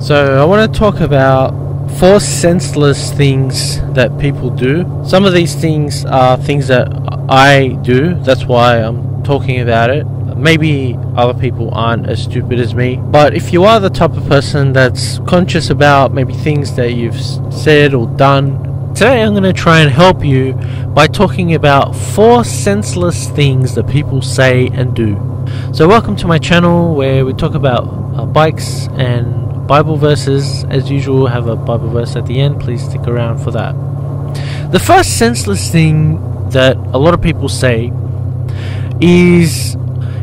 So, I want to talk about four senseless things that people do. Some of these things are things that I do, that's why I'm talking about it. Maybe other people aren't as stupid as me, but if you are the type of person that's conscious about maybe things that you've said or done, today I'm going to try and help you by talking about four senseless things that people say and do. So, welcome to my channel where we talk about uh, bikes and Bible verses, as usual, have a Bible verse at the end. Please stick around for that. The first senseless thing that a lot of people say is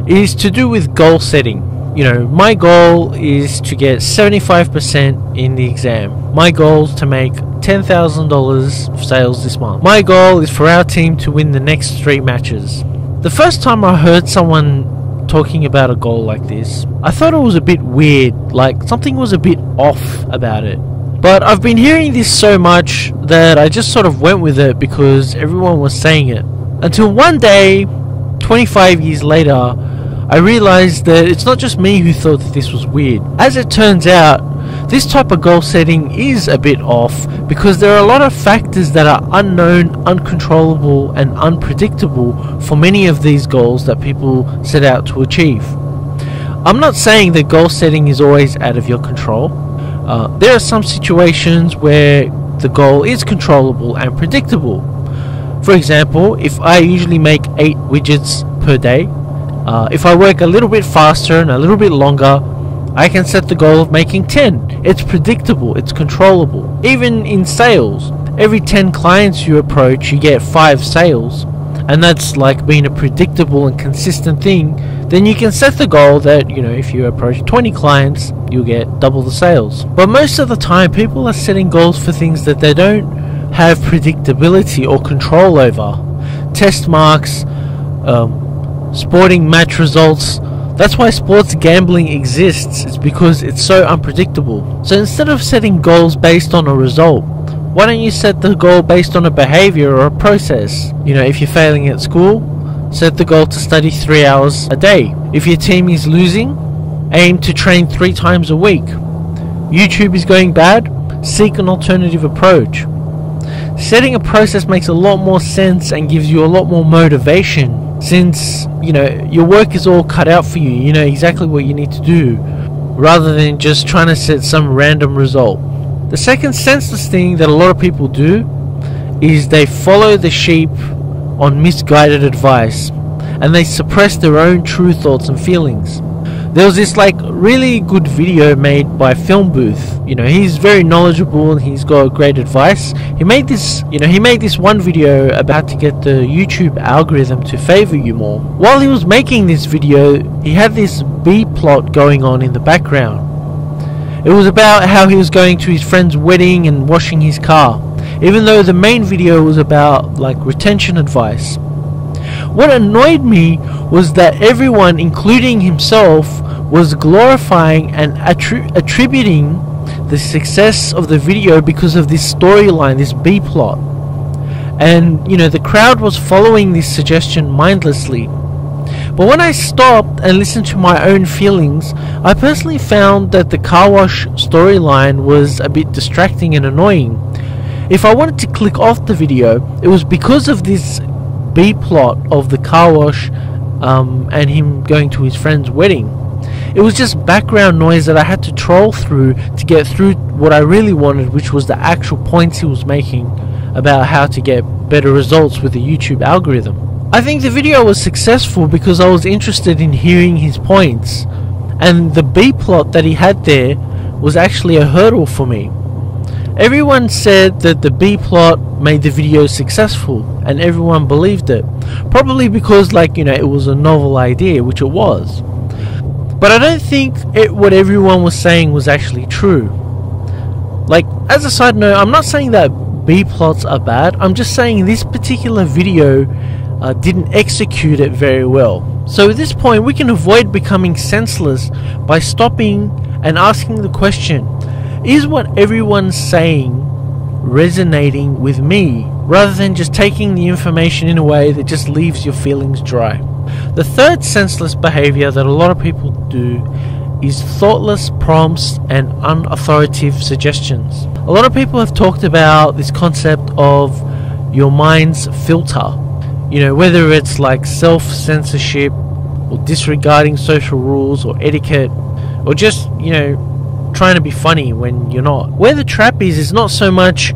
is to do with goal setting. You know, my goal is to get 75% in the exam. My goal is to make $10,000 sales this month. My goal is for our team to win the next three matches. The first time I heard someone talking about a goal like this, I thought it was a bit weird, like something was a bit off about it. But I've been hearing this so much that I just sort of went with it because everyone was saying it. Until one day, 25 years later, I realized that it's not just me who thought that this was weird. As it turns out, this type of goal setting is a bit off because there are a lot of factors that are unknown, uncontrollable, and unpredictable for many of these goals that people set out to achieve. I'm not saying that goal setting is always out of your control. Uh, there are some situations where the goal is controllable and predictable. For example, if I usually make 8 widgets per day, uh, if I work a little bit faster and a little bit longer, I can set the goal of making 10. It's predictable, it's controllable. Even in sales, every 10 clients you approach, you get 5 sales. And that's like being a predictable and consistent thing. Then you can set the goal that, you know, if you approach 20 clients, you'll get double the sales. But most of the time, people are setting goals for things that they don't have predictability or control over. Test marks, um, sporting match results, that's why sports gambling exists, it's because it's so unpredictable. So instead of setting goals based on a result, why don't you set the goal based on a behavior or a process? You know, if you're failing at school, set the goal to study three hours a day. If your team is losing, aim to train three times a week. YouTube is going bad, seek an alternative approach. Setting a process makes a lot more sense and gives you a lot more motivation since you know your work is all cut out for you you know exactly what you need to do rather than just trying to set some random result the second senseless thing that a lot of people do is they follow the sheep on misguided advice and they suppress their own true thoughts and feelings there was this like really good video made by Film Booth. You know, he's very knowledgeable and he's got great advice. He made this, you know, he made this one video about to get the YouTube algorithm to favor you more. While he was making this video, he had this B plot going on in the background. It was about how he was going to his friend's wedding and washing his car, even though the main video was about like retention advice. What annoyed me was that everyone, including himself, was glorifying and attri- attributing the success of the video because of this storyline, this B plot. And, you know, the crowd was following this suggestion mindlessly. But when I stopped and listened to my own feelings, I personally found that the car wash storyline was a bit distracting and annoying. If I wanted to click off the video, it was because of this B plot of the car wash um, and him going to his friend's wedding. It was just background noise that I had to troll through to get through what I really wanted, which was the actual points he was making about how to get better results with the YouTube algorithm. I think the video was successful because I was interested in hearing his points, and the B plot that he had there was actually a hurdle for me. Everyone said that the B plot made the video successful, and everyone believed it. Probably because, like, you know, it was a novel idea, which it was. But I don't think it, what everyone was saying was actually true. Like, as a side note, I'm not saying that B plots are bad, I'm just saying this particular video uh, didn't execute it very well. So at this point, we can avoid becoming senseless by stopping and asking the question is what everyone's saying resonating with me rather than just taking the information in a way that just leaves your feelings dry. The third senseless behavior that a lot of people do is thoughtless prompts and unauthoritative suggestions. A lot of people have talked about this concept of your mind's filter. You know, whether it's like self censorship or disregarding social rules or etiquette or just, you know, trying to be funny when you're not. Where the trap is, is not so much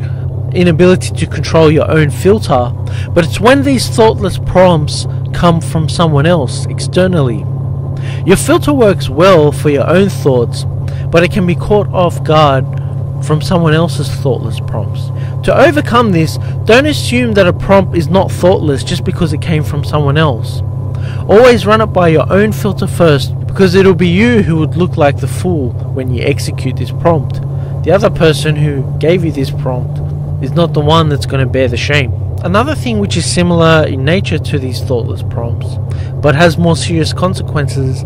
inability to control your own filter, but it's when these thoughtless prompts come from someone else externally. Your filter works well for your own thoughts, but it can be caught off guard from someone else's thoughtless prompts. To overcome this, don't assume that a prompt is not thoughtless just because it came from someone else. Always run it by your own filter first because it'll be you who would look like the fool when you execute this prompt. The other person who gave you this prompt is not the one that's going to bear the shame. Another thing which is similar in nature to these thoughtless prompts, but has more serious consequences,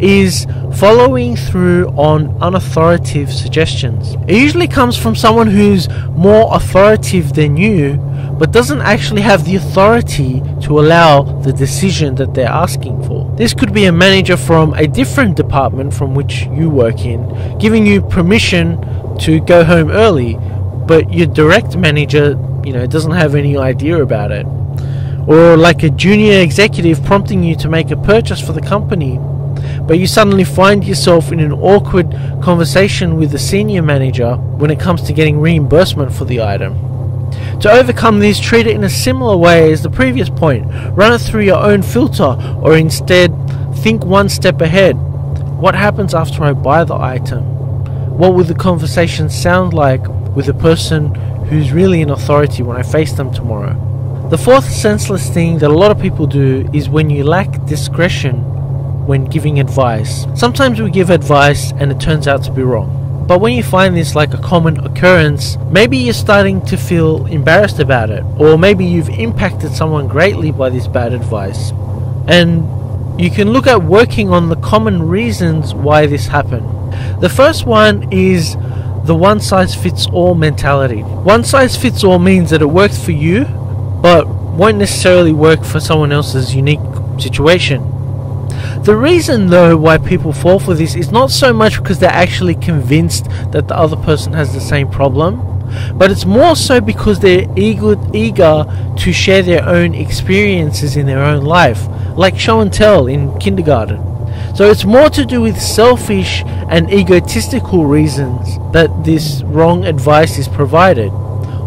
is following through on unauthoritative suggestions. It usually comes from someone who's more authoritative than you, but doesn't actually have the authority to allow the decision that they're asking for. This could be a manager from a different department from which you work in, giving you permission to go home early, but your direct manager you know, doesn't have any idea about it. Or like a junior executive prompting you to make a purchase for the company, but you suddenly find yourself in an awkward conversation with the senior manager when it comes to getting reimbursement for the item. To overcome this, treat it in a similar way as the previous point. Run it through your own filter, or instead, think one step ahead. What happens after I buy the item? What would the conversation sound like with the person who's really in authority when I face them tomorrow. The fourth senseless thing that a lot of people do is when you lack discretion when giving advice. Sometimes we give advice and it turns out to be wrong. But when you find this like a common occurrence, maybe you're starting to feel embarrassed about it, or maybe you've impacted someone greatly by this bad advice. And you can look at working on the common reasons why this happened. The first one is the one size fits all mentality. One size fits all means that it works for you, but won't necessarily work for someone else's unique situation. The reason, though, why people fall for this is not so much because they're actually convinced that the other person has the same problem, but it's more so because they're eager, eager to share their own experiences in their own life, like show and tell in kindergarten. So it's more to do with selfish and egotistical reasons that this wrong advice is provided,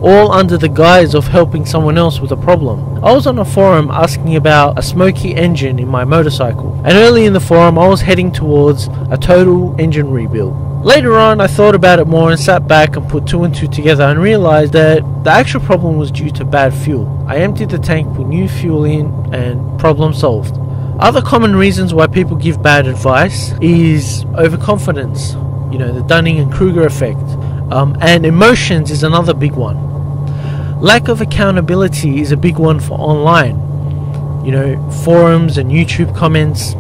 all under the guise of helping someone else with a problem. I was on a forum asking about a smoky engine in my motorcycle, and early in the forum I was heading towards a total engine rebuild. Later on, I thought about it more and sat back and put two and two together and realized that the actual problem was due to bad fuel. I emptied the tank, put new fuel in, and problem solved. Other common reasons why people give bad advice is overconfidence, you know, the Dunning and Kruger effect, um, and emotions is another big one. Lack of accountability is a big one for online, you know, forums and YouTube comments,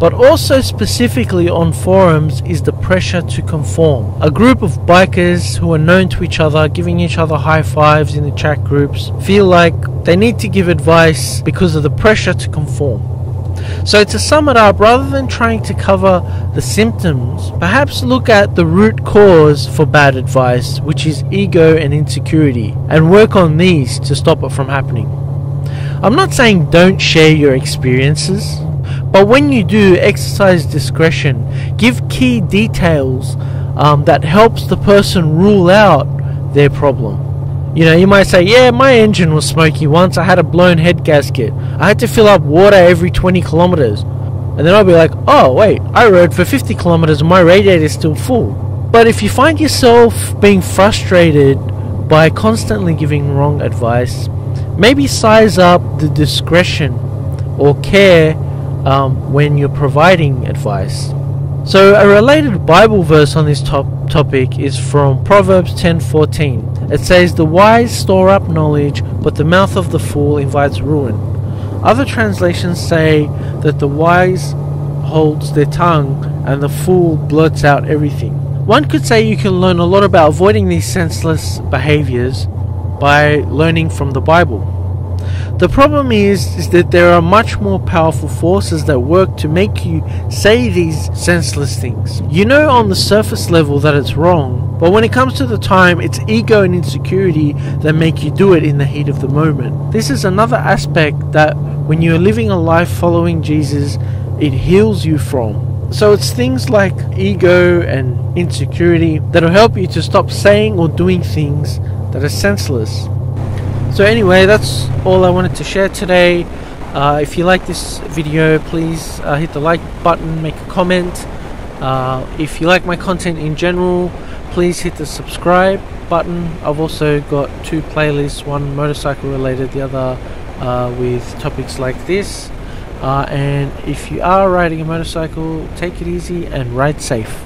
but also specifically on forums is the pressure to conform. A group of bikers who are known to each other, giving each other high fives in the chat groups, feel like they need to give advice because of the pressure to conform. So, to sum it up, rather than trying to cover the symptoms, perhaps look at the root cause for bad advice, which is ego and insecurity, and work on these to stop it from happening. I'm not saying don't share your experiences, but when you do, exercise discretion. Give key details um, that helps the person rule out their problem. You know, you might say, yeah, my engine was smoky once. I had a blown head gasket. I had to fill up water every 20 kilometers. And then I'll be like, oh, wait, I rode for 50 kilometers and my radiator is still full. But if you find yourself being frustrated by constantly giving wrong advice, maybe size up the discretion or care um, when you're providing advice. So a related Bible verse on this top topic is from Proverbs 10:14. It says, "The wise store up knowledge, but the mouth of the fool invites ruin." Other translations say that the wise holds their tongue and the fool blurts out everything. One could say you can learn a lot about avoiding these senseless behaviors by learning from the Bible. The problem is, is that there are much more powerful forces that work to make you say these senseless things. You know on the surface level that it's wrong, but when it comes to the time, it's ego and insecurity that make you do it in the heat of the moment. This is another aspect that when you're living a life following Jesus, it heals you from. So it's things like ego and insecurity that'll help you to stop saying or doing things that are senseless. So anyway, that's all I wanted to share today. Uh, if you like this video, please uh, hit the like button, make a comment. Uh, if you like my content in general, please hit the subscribe button. I've also got two playlists, one motorcycle related, the other uh, with topics like this. Uh, and if you are riding a motorcycle, take it easy and ride safe.